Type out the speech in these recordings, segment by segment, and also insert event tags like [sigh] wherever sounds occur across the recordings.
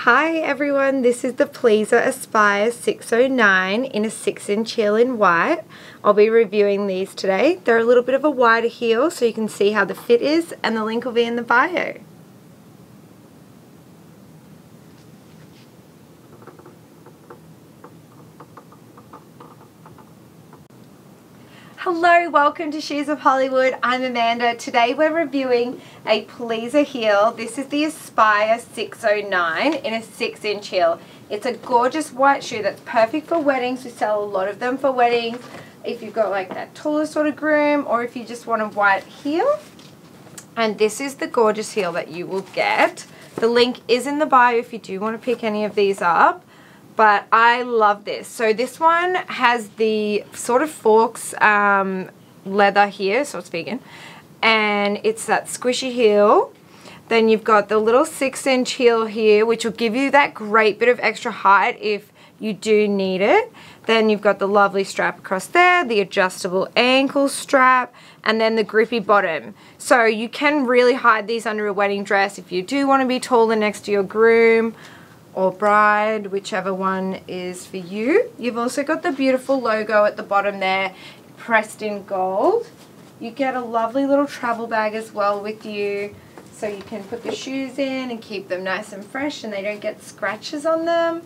Hi everyone, this is the Pleaser Aspire 609 in a 6 inch heel in white. I'll be reviewing these today. They're a little bit of a wider heel so you can see how the fit is and the link will be in the bio. Hello, welcome to Shoes of Hollywood. I'm Amanda. Today we're reviewing a Pleaser heel. This is the Aspire 609 in a 6 inch heel. It's a gorgeous white shoe that's perfect for weddings. We sell a lot of them for weddings. If you've got like that taller sort of groom or if you just want a white heel. And this is the gorgeous heel that you will get. The link is in the bio if you do want to pick any of these up but I love this. So this one has the sort of faux um, leather here, so it's vegan, and it's that squishy heel. Then you've got the little six inch heel here, which will give you that great bit of extra height if you do need it. Then you've got the lovely strap across there, the adjustable ankle strap, and then the grippy bottom. So you can really hide these under a wedding dress if you do want to be taller next to your groom or bride, whichever one is for you. You've also got the beautiful logo at the bottom there, pressed in gold. You get a lovely little travel bag as well with you so you can put the shoes in and keep them nice and fresh and they don't get scratches on them.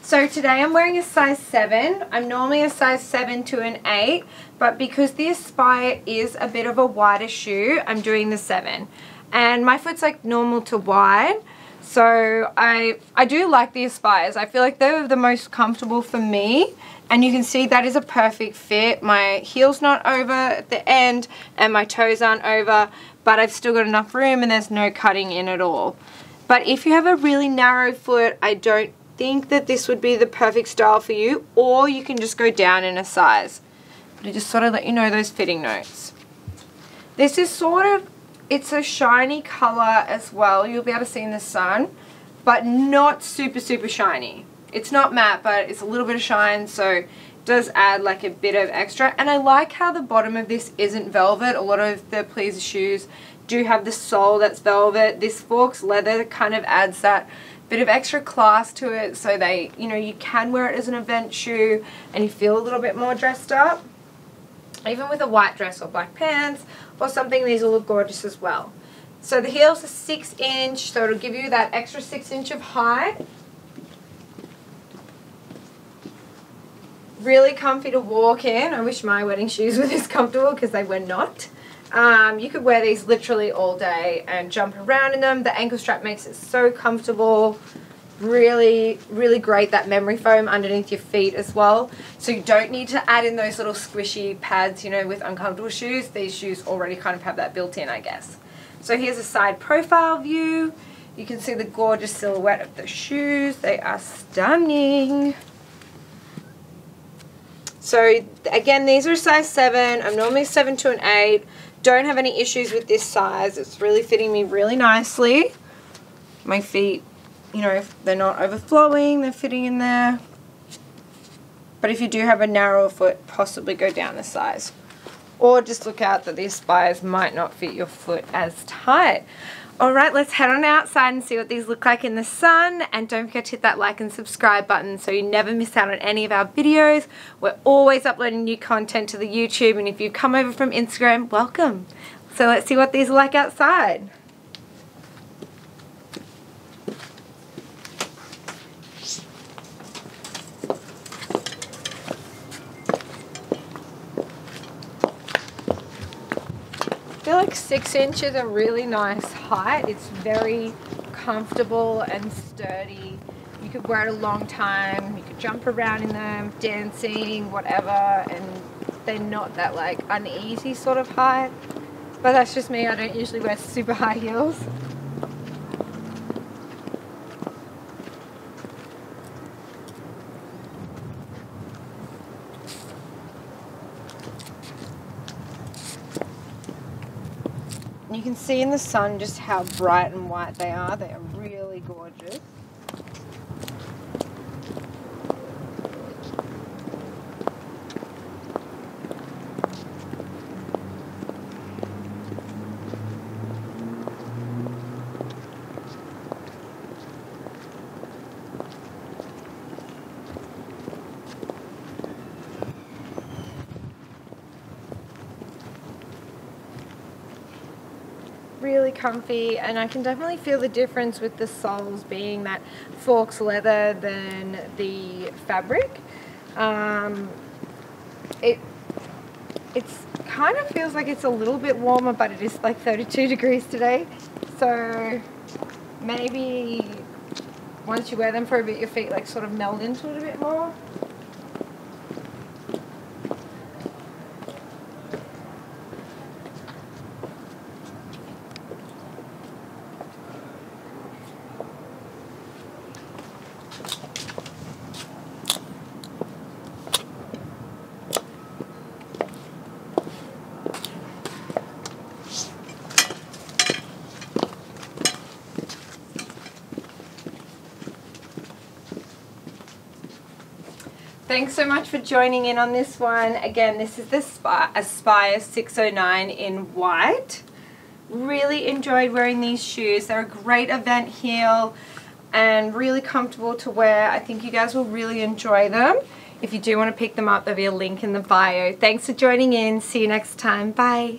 So today I'm wearing a size 7. I'm normally a size 7 to an 8, but because the Aspire is a bit of a wider shoe, I'm doing the 7. And my foot's like normal to wide, so I, I do like the Aspires. I feel like they're the most comfortable for me. And you can see that is a perfect fit. My heel's not over at the end and my toes aren't over, but I've still got enough room and there's no cutting in at all. But if you have a really narrow foot, I don't think that this would be the perfect style for you, or you can just go down in a size. But I just sort of let you know those fitting notes. This is sort of it's a shiny color as well. You'll be able to see in the sun, but not super, super shiny. It's not matte, but it's a little bit of shine, so does add like a bit of extra. And I like how the bottom of this isn't velvet. A lot of the Pleaser shoes do have the sole that's velvet. This faux leather kind of adds that bit of extra class to it so they, you know, you can wear it as an event shoe and you feel a little bit more dressed up. Even with a white dress or black pants or something, these will look gorgeous as well. So the heel's a 6 inch, so it'll give you that extra 6 inch of height. Really comfy to walk in. I wish my wedding shoes were this comfortable because they were not. Um, you could wear these literally all day and jump around in them. The ankle strap makes it so comfortable really really great that memory foam underneath your feet as well. So you don't need to add in those little squishy pads you know with uncomfortable shoes. These shoes already kind of have that built in I guess. So here's a side profile view. You can see the gorgeous silhouette of the shoes. They are stunning. So again these are size 7 I'm normally 7 to an 8 don't have any issues with this size. It's really fitting me really nicely. My feet you know, if they're not overflowing, they're fitting in there. But if you do have a narrower foot, possibly go down a size. Or just look out that the Aspires might not fit your foot as tight. Alright, let's head on outside and see what these look like in the sun. And don't forget to hit that like and subscribe button so you never miss out on any of our videos. We're always uploading new content to the YouTube. And if you come over from Instagram, welcome. So let's see what these are like outside. Six inches a really nice height. It's very comfortable and sturdy. You could wear it a long time. You could jump around in them, dancing, whatever, and they're not that like uneasy sort of height. But that's just me. I don't usually wear super high heels. You can see in the sun just how bright and white they are. They are really gorgeous. Really comfy and I can definitely feel the difference with the soles being that faux leather than the fabric. Um, it it's kind of feels like it's a little bit warmer but it is like 32 [laughs] degrees today so maybe once you wear them for a bit your feet like sort of meld into it a bit more Thanks so much for joining in on this one. Again, this is the Aspire 609 in white. Really enjoyed wearing these shoes. They're a great event heel and really comfortable to wear. I think you guys will really enjoy them. If you do want to pick them up, there'll be a link in the bio. Thanks for joining in. See you next time. Bye.